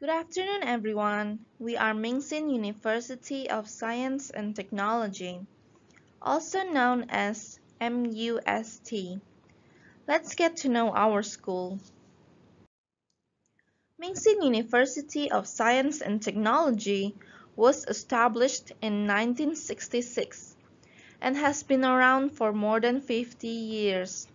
Good afternoon, everyone. We are Minghsin University of Science and Technology, also known as MUST. Let's get to know our school. Minghsin University of Science and Technology was established in 1966 and has been around for more than 50 years.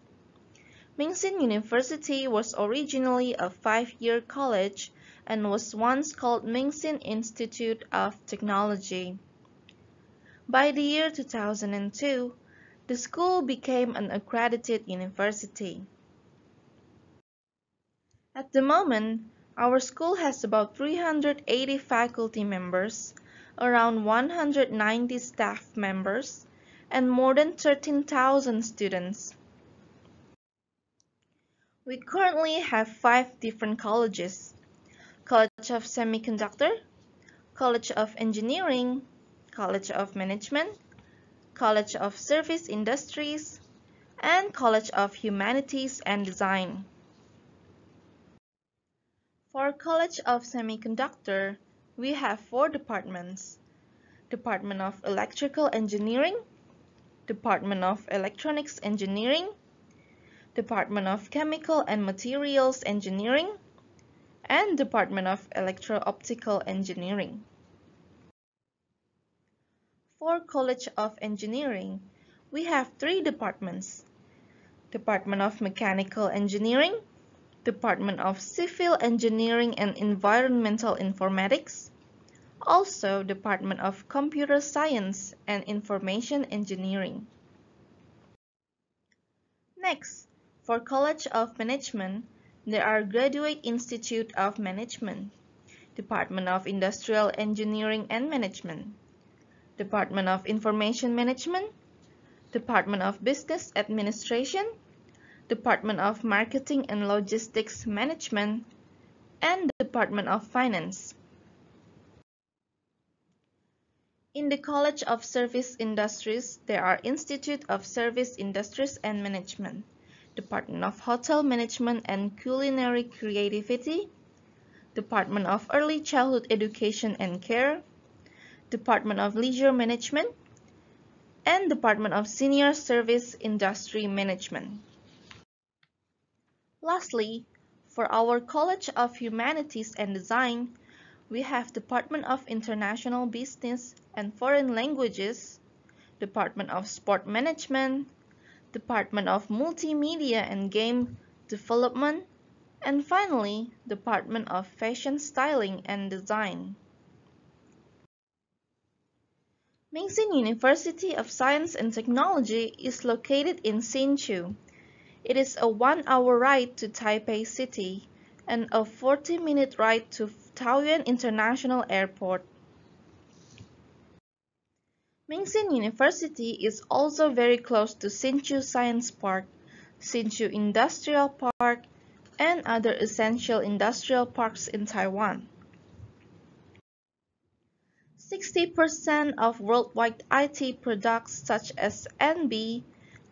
Minghsin University was originally a five-year college and was once called Minghsin Institute of Technology. By the year 2002, the school became an accredited university. At the moment, our school has about 380 faculty members, around 190 staff members, and more than 13,000 students. We currently have five different colleges. College of Semiconductor, College of Engineering, College of Management, College of Service Industries, and College of Humanities and Design. For College of Semiconductor, we have four departments. Department of Electrical Engineering, Department of Electronics Engineering, Department of Chemical and Materials Engineering, and Department of Electro-Optical Engineering. For College of Engineering, we have three departments. Department of Mechanical Engineering, Department of Civil Engineering and Environmental Informatics, also Department of Computer Science and Information Engineering. Next, for College of Management, there are Graduate Institute of Management, Department of Industrial Engineering and Management, Department of Information Management, Department of Business Administration, Department of Marketing and Logistics Management, and Department of Finance. In the College of Service Industries, there are Institute of Service Industries and Management, Department of Hotel Management and Culinary Creativity, Department of Early Childhood Education and Care, Department of Leisure Management, and Department of Senior Service Industry Management. Lastly, for our College of Humanities and Design, we have Department of International Business and Foreign Languages, Department of Sport Management, Department of Multimedia and Game Development, and finally, Department of Fashion Styling and Design. Minghsin University of Science and Technology is located in Hsinchu. It is a one-hour ride to Taipei City and a 40-minute ride to Taoyuan International Airport. Minghsin University is also very close to Hsinchu Science Park, Hsinchu Industrial Park, and other essential industrial parks in Taiwan. 60% of worldwide IT products such as NB,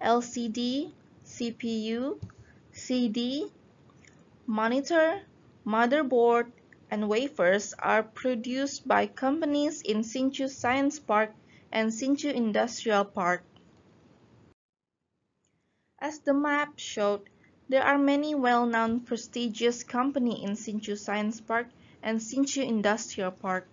LCD, CPU, CD, monitor, motherboard, and wafers are produced by companies in Hsinchu Science Park and Hsinchu Industrial Park. As the map showed, there are many well-known prestigious companies in Hsinchu Science Park and Hsinchu Industrial Park.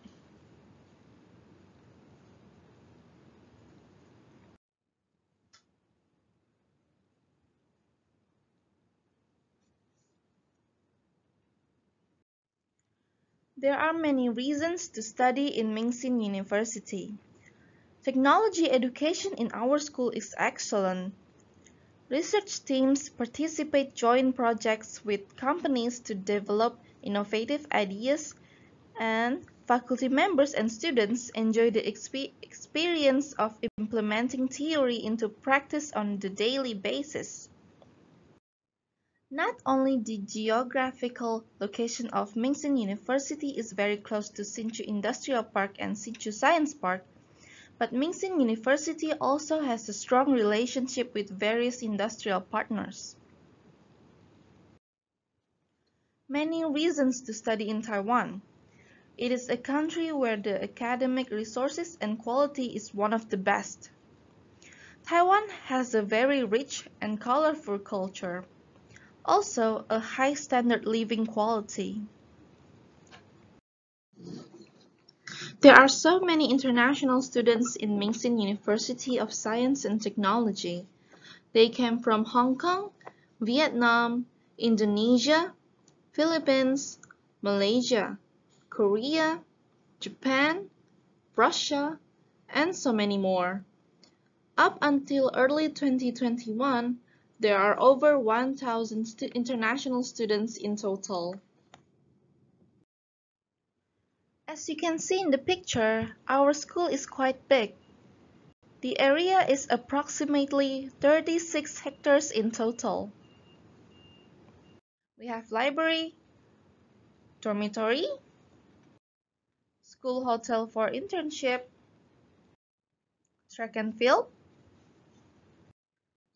There are many reasons to study in Minghsin University. Technology education in our school is excellent. Research teams participate joint projects with companies to develop innovative ideas and faculty members and students enjoy the exp experience of implementing theory into practice on the daily basis. Not only the geographical location of Minghsin University is very close to Hsinchu Industrial Park and Hsinchu Science Park, but Minghsin University also has a strong relationship with various industrial partners. Many reasons to study in Taiwan. It is a country where the academic resources and quality is one of the best. Taiwan has a very rich and colorful culture, also a high standard living quality. There are so many international students in Minghsin University of Science and Technology. They came from Hong Kong, Vietnam, Indonesia, Philippines, Malaysia, Korea, Japan, Russia, and so many more. Up until early 2021, there are over 1,000 stu international students in total. As you can see in the picture, our school is quite big. The area is approximately 36 hectares in total. We have library, dormitory, school hotel for internship, track and field,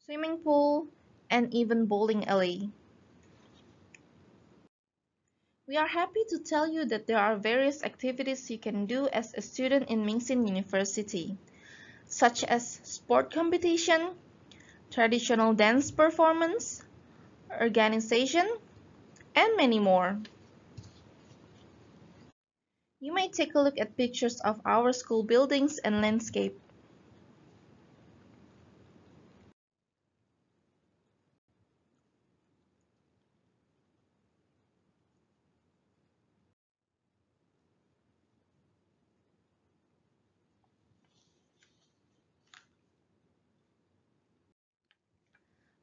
swimming pool, and even bowling alley. We are happy to tell you that there are various activities you can do as a student in Minghsin University, such as sport competition, traditional dance performance, organization, and many more. You may take a look at pictures of our school buildings and landscape.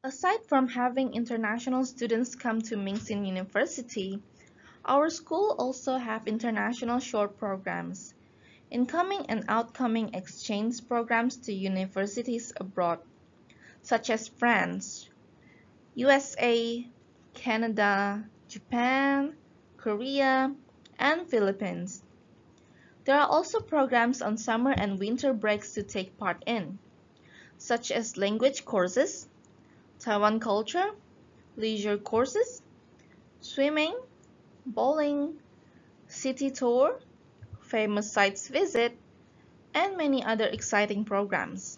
Aside from having international students come to Minghsin University, our school also have international short programs, incoming and outcoming exchange programs to universities abroad, such as France, USA, Canada, Japan, Korea, and Philippines. There are also programs on summer and winter breaks to take part in, such as language courses, Taiwan culture, leisure courses, swimming, bowling, city tour, famous sites visit, and many other exciting programs.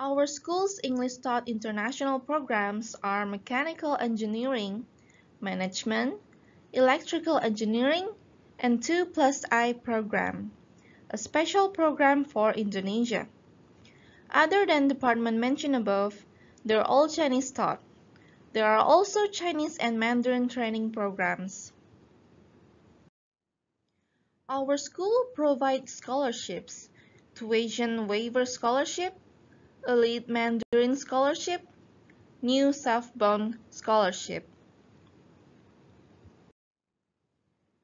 Our school's English taught international programs are mechanical engineering, management, electrical engineering, and 2 plus I program, a special program for Indonesia. Other than the department mentioned above, they're all Chinese taught. There are also Chinese and Mandarin training programs. Our school provides scholarships, tuition waiver scholarship, elite Mandarin scholarship, new Southbound scholarship.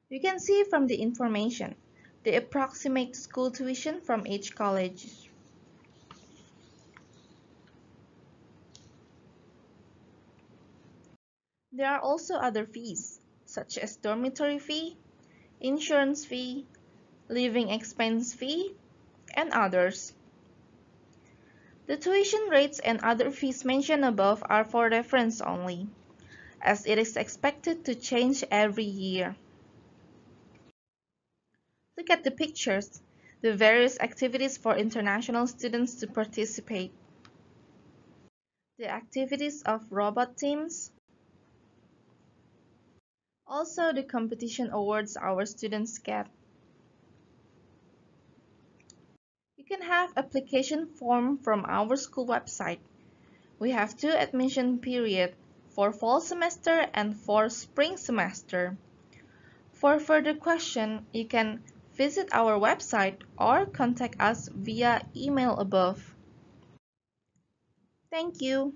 You can see from the information the approximate school tuition from each college. There are also other fees, such as dormitory fee, insurance fee, living expense fee, and others. The tuition rates and other fees mentioned above are for reference only, as it is expected to change every year. Look at the pictures, the various activities for international students to participate. The activities of robot teams, also the competition awards our students get. You can have application form from our school website. We have two admission period for fall semester and for spring semester. For further question, you can visit our website or contact us via email above. Thank you.